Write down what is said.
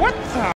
What the?